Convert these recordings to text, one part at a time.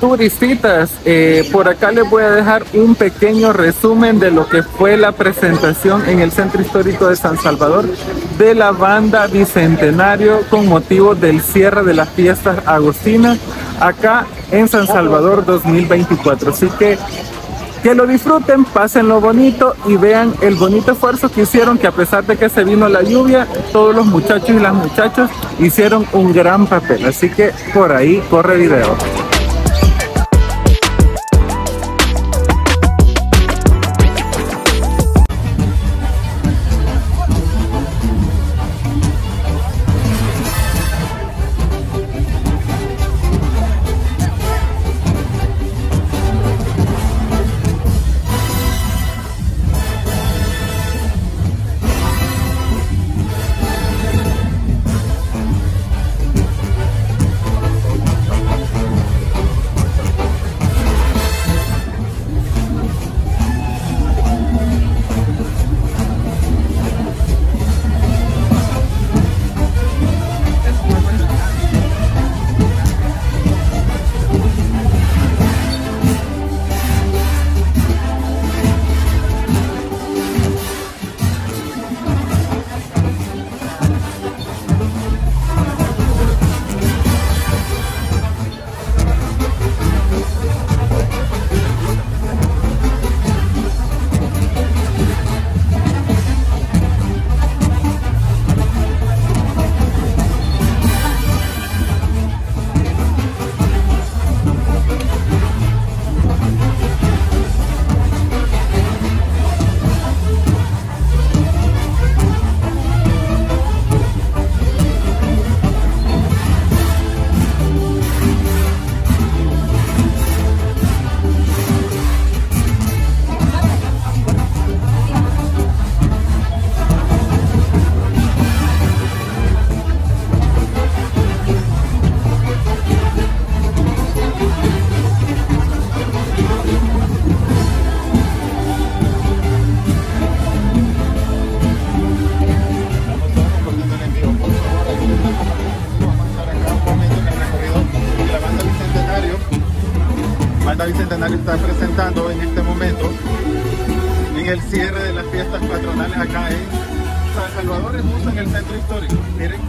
turistitas, eh, por acá les voy a dejar un pequeño resumen de lo que fue la presentación en el Centro Histórico de San Salvador de la banda Bicentenario con motivo del cierre de las fiestas agostinas acá en San Salvador 2024. Así que que lo disfruten, pasen lo bonito y vean el bonito esfuerzo que hicieron, que a pesar de que se vino la lluvia, todos los muchachos y las muchachas hicieron un gran papel. Así que por ahí corre video. Salvador, justo en el centro histórico. Miren.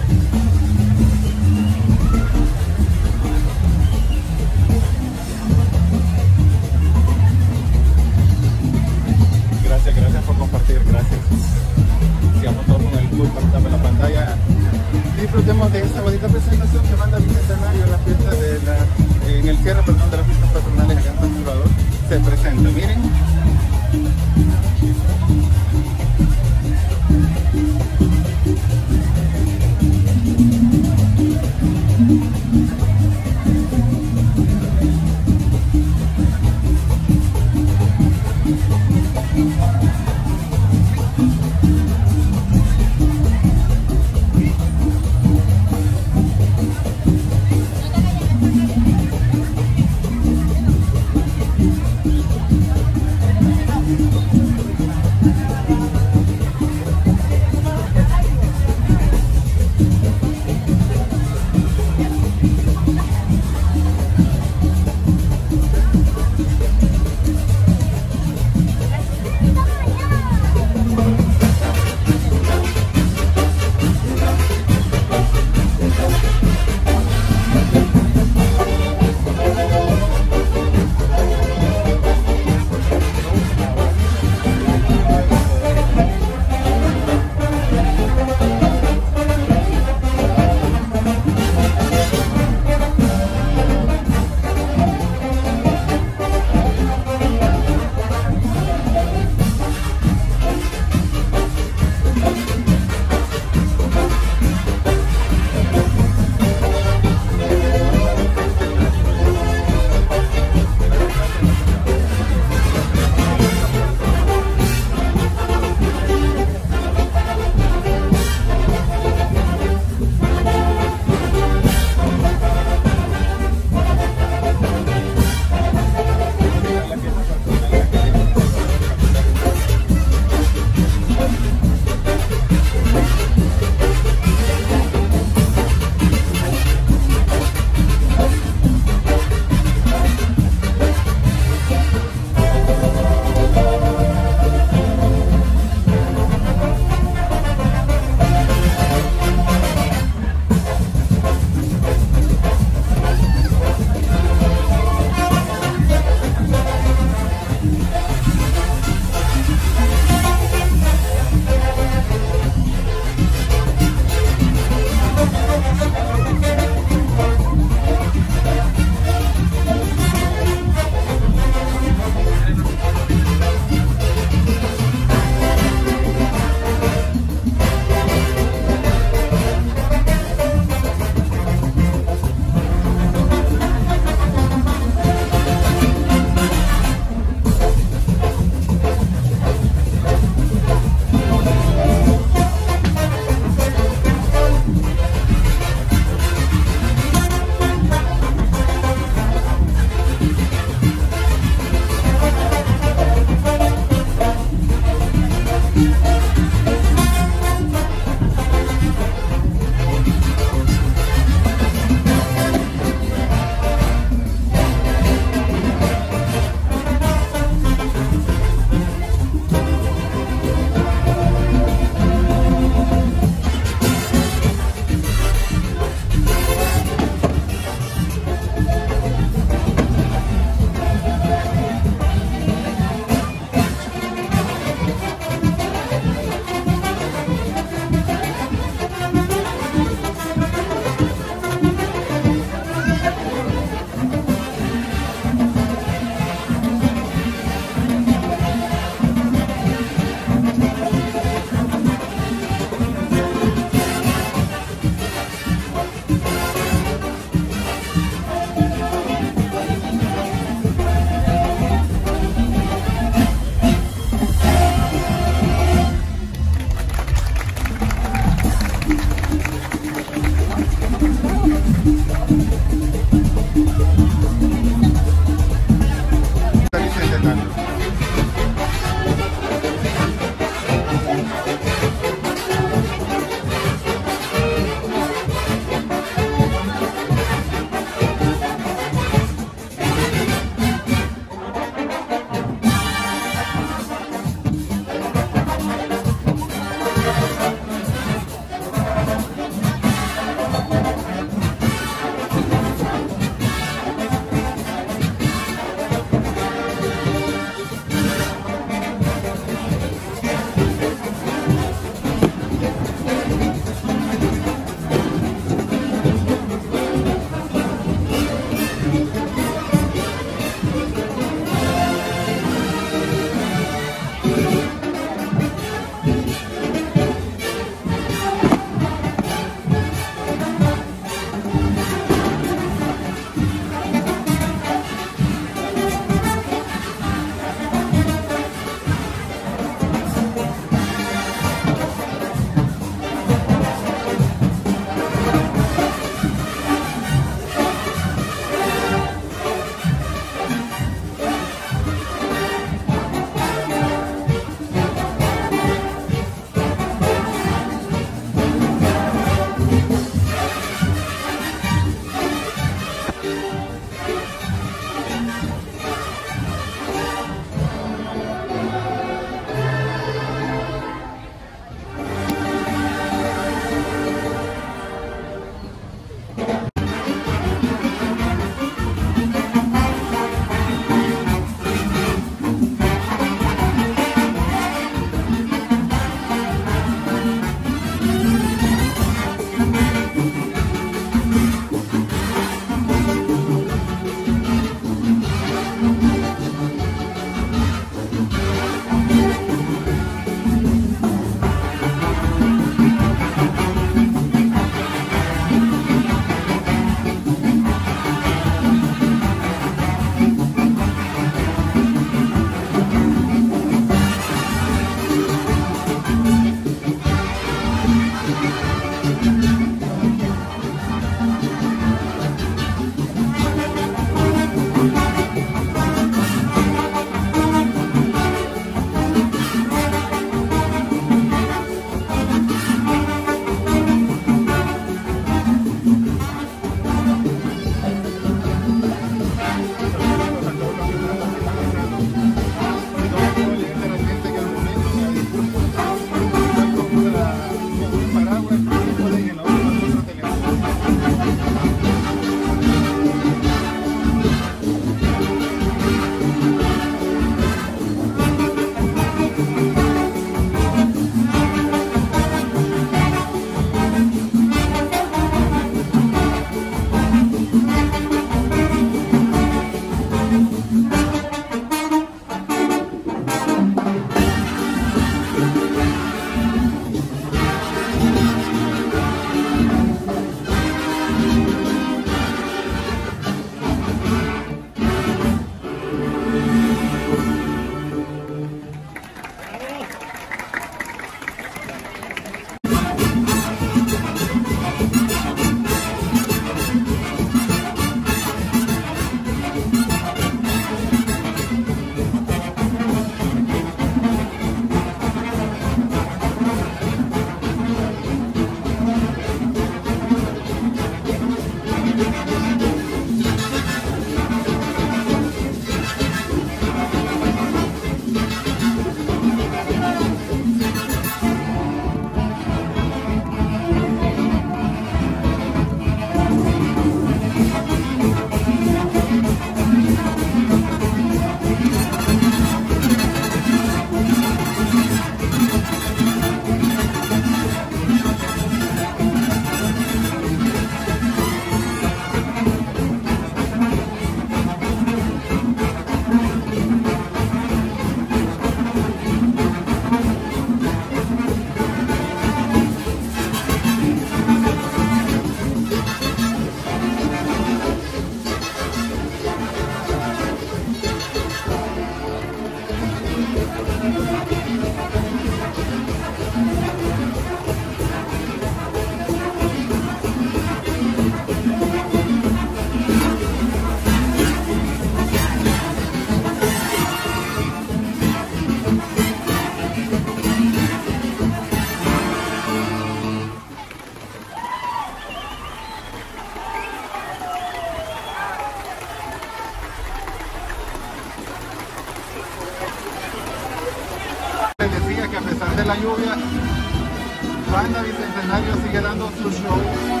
Bicentenario sigue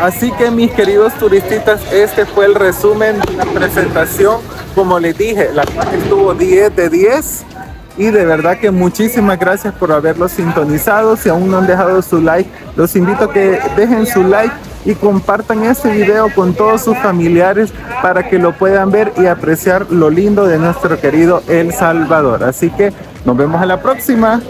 Así que mis queridos turistas, este fue el resumen de la presentación. Como les dije, la clase estuvo 10 de 10 y de verdad que muchísimas gracias por haberlo sintonizado. Si aún no han dejado su like, los invito a que dejen su like y compartan este video con todos sus familiares para que lo puedan ver y apreciar lo lindo de nuestro querido El Salvador. Así que nos vemos a la próxima.